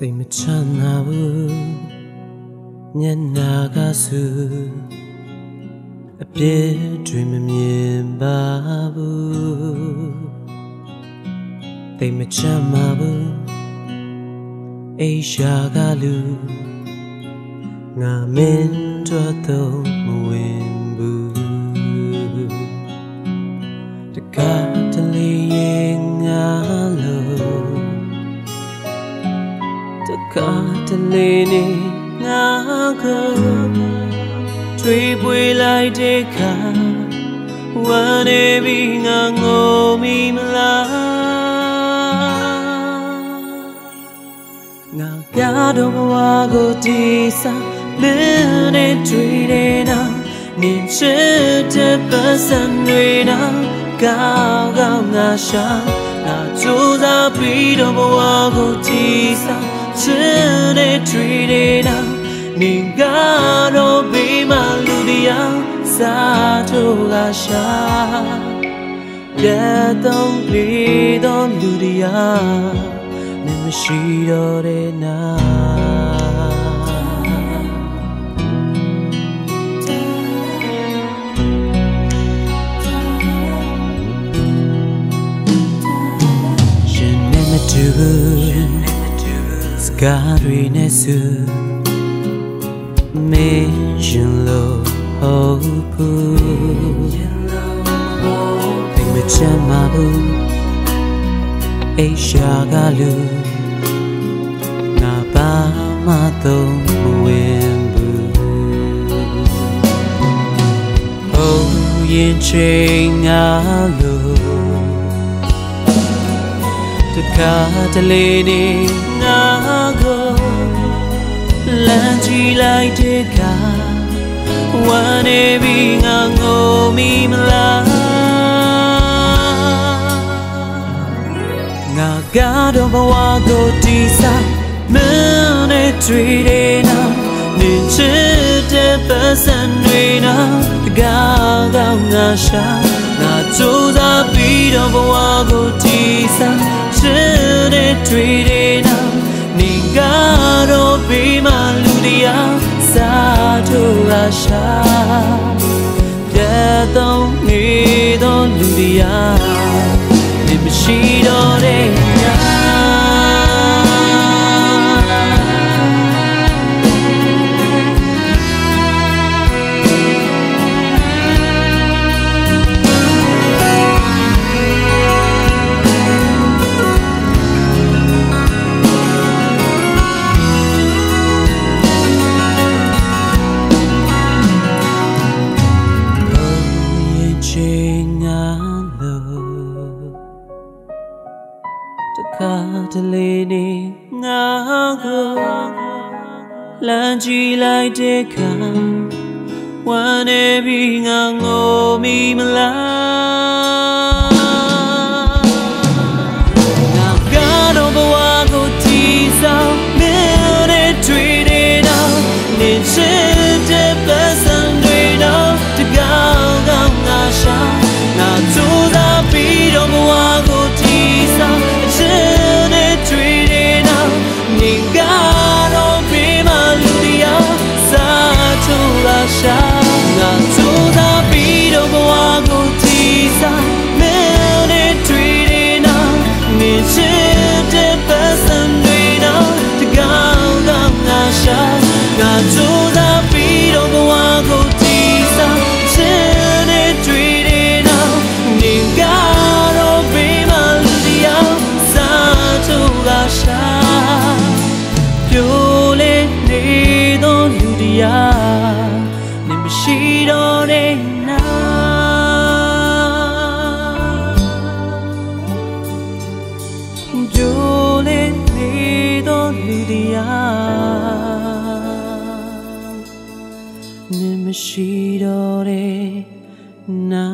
စိတ်မချမ်းသာဘူးညနာကဆူအပြည့်တွေမမြင်ပါဘူးတိတ်မချမ်းသာဘူးအိရှာကလူငါမင်းတို့တော့မဝင်ဘူးတကား ကားတလေးနေငါကိုတွေးပွေလိုက်တဲ့ခါဝမ်းနေပြီးငါငိုမိမလားငါပြတော့ဘဝကိုတည်စားမင်းနဲ့တွေ့တဲ့နောက်မြင်ချစ်တဲ့ပတ်စံတွေနောက်ကောင်းကောင်းငါရှာငါကြိုးစားပြီးတော့ဘဝကိုတည်စား ချစ်တဲ့တွေ့တဲ့နောက်နေကတော့ဘေးမှာလူတရားစားထုတ်လာရှာပြတ်တော့လေတော့လူတရားနေမ ရှိတော့တဲ့နာရှင်နဲ့မတူဘူးစကားတွေနဲ့ဆူမင်းရှ တကားတလေးနေငါကိုလမ်းကြည့်လိုက်တဲ့ကဝမ်းနေပြီးငါငိုမိမလားငါကတော့ဘဝကိုတီးစားမင်းနဲ့တွေ့တဲ့နောက်နေချစ်တဲ့ပတ်စံတွေနောက်တကားကောင်းငါရှာငါကြိုးစားပြီးတော့ဘဝကိုတီးစား ချစ်တဲ့တွေ့တဲ့နောက်နေကတော့ဘေးမှာလူတရားစားထုတ်လာရှာပြတ်တော့နေတော့လူတရားနေမရှိတော့တဲ့ ငါကိုလမ်းကြည့်လိုက်တဲ့ခါဝမ်းနေပြီးငါငိုမိမလား နေမရှိတော့တဲ့နာ